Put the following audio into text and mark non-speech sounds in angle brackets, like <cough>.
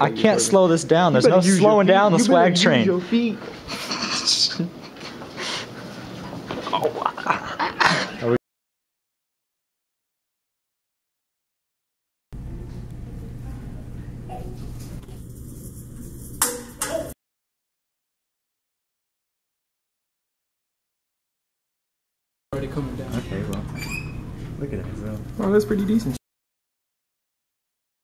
I can't slow this down. There's no slowing down the swag train. feet. <laughs> <laughs> Already coming down. Okay, well, look at it. So. Oh, that's pretty decent.